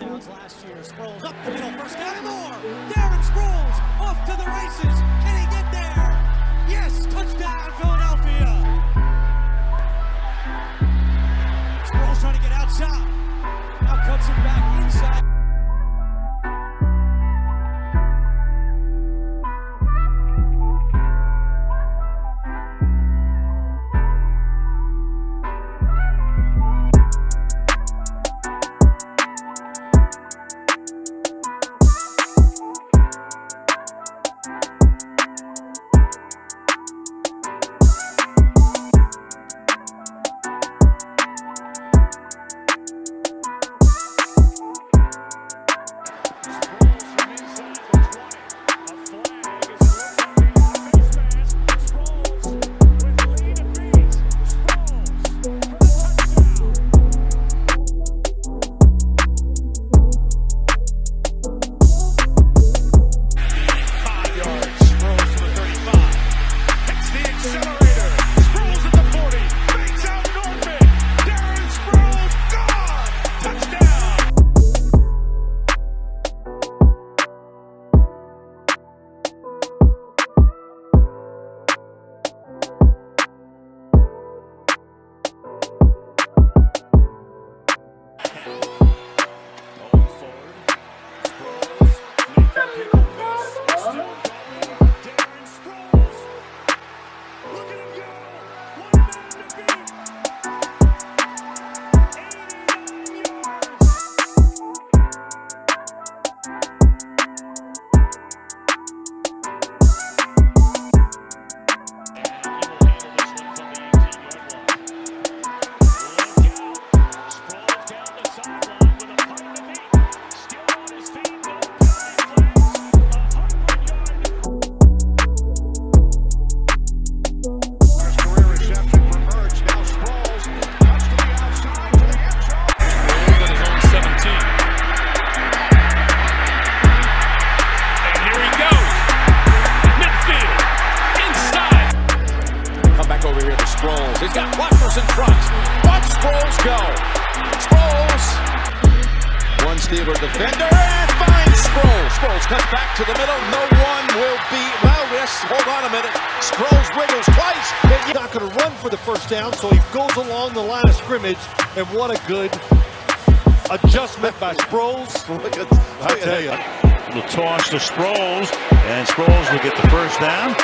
Last year. Sproles up the middle, first down and more. Darren Sproles off to the races. Can he get there? Yes, touchdown Philadelphia. In front. Watch Sproles go. Sproles. One Steeler defender and finds Sproles. Sproles cut back to the middle. No one will be. Well, yes, hold on a minute. Sproles wiggles twice. He's not going to run for the first down, so he goes along the line of scrimmage. And what a good adjustment by Sproles. I tell you. Little toss to Sproles, and Sproles will get the first down,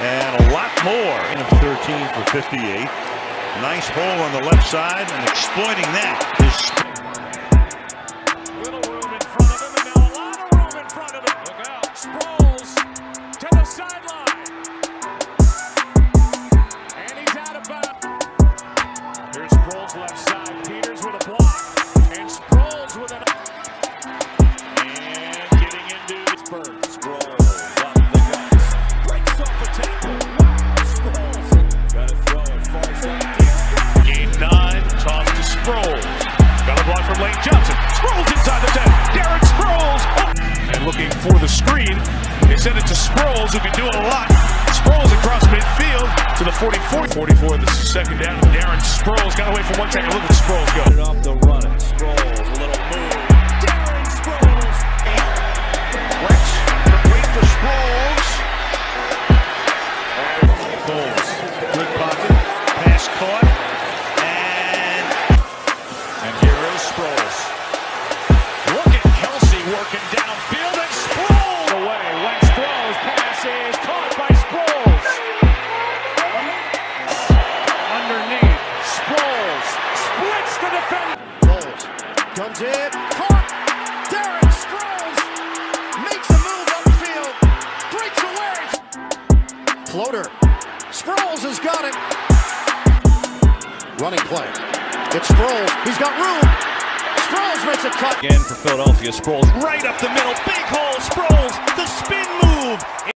and a lot more. And 13 for 58. Nice hole on the left side, and exploiting that is Send it to Sproles, who can do a lot. Sproles across midfield to the 44. 44, this is second down. Darren Sproles got away from one tackle. Look at Sproles go. Off the run. Sproles, a little move. Darren Sproles. Wentz complete to Sproles. Foles. Good pocket, pass caught, and And here is Sproles. Look at Kelce working downfield the defender. Foles comes in, caught. Darren Sproles makes a move upfield, breaks away. Floater. Sproles has got it. Running play. It's Sproles. He's got room. Sproles makes a cut. Again for Philadelphia, Sproles right up the middle, big hole, Sproles, the spin move.